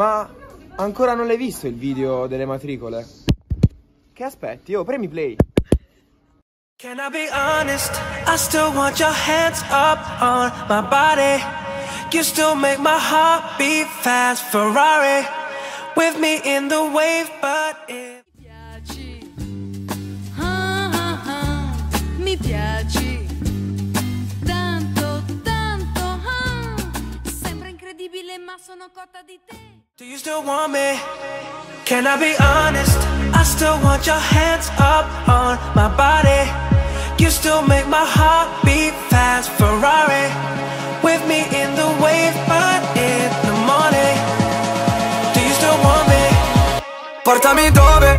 Ma ancora non l'hai visto il video delle matricole? Che aspetti? Oh, premi play. Can I be honest? I still want your hands up on my body. You still make my heart beat fast. Ferrari with me in the wave, but it. piaci. Ah, ah, ah, mi piaci. Tanto, tanto. ah. Sembra incredibile, ma sono cotta di te. Do you still want me? Can I be honest? I still want your hands up on my body. You still make my heart beat fast. Ferrari with me in the wave, but in the morning. Do you still want me? Portami dove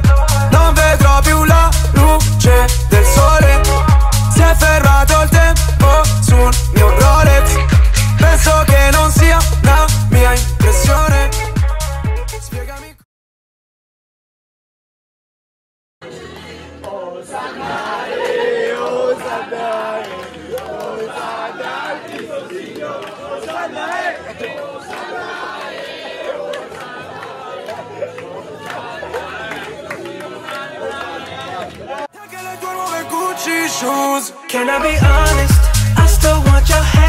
Can I be honest? I still want your hands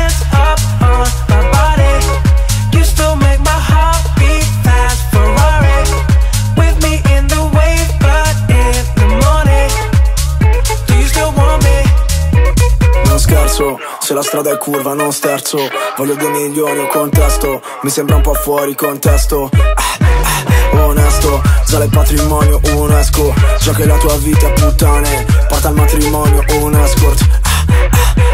se la strada è curva non sterzo. Voglio due milioni o contesto. Mi sembra un po' fuori contesto. Ah, ah, Onesto, sale il patrimonio UNESCO. Già che la tua vita è puttane. Porta al matrimonio un escort Ah,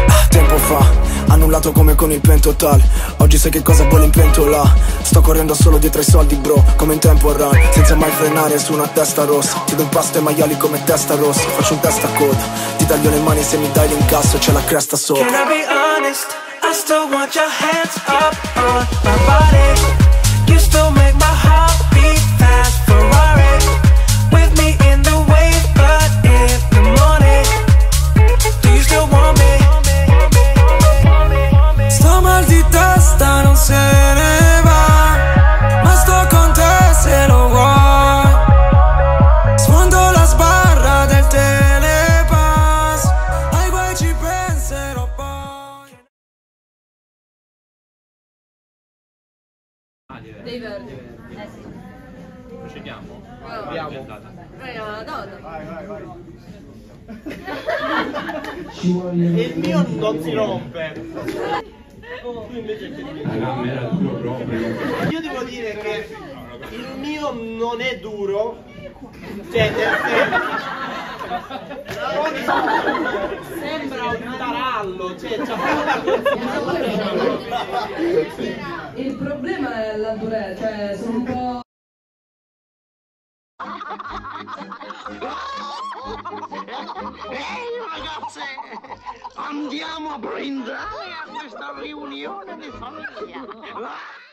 Annullato come con il pentotale Oggi sai che cosa vuole in pentola Sto correndo solo dietro ai soldi bro Come in tempo run Senza mai frenare su una testa rossa Ti do un pasto ai maiali come testa rossa Faccio un testa a coda Ti taglio le mani se mi dai l'incasso C'è la cresta sopra Can I be honest? I still want your hands up on my body. Dei verdi. Eh sì. Procediamo? Abbiamo. Raga, ma no, Il mio non si rompe. Tu invece che devi Raga, a me era duro proprio. Io devo dire che il mio non è duro. Cioè, nel senso- sembra un tarallo, cioè c'ha Il problema è la durezza, cioè sono un po'. Ehi ragazze, andiamo a brindare a questa riunione di famiglia.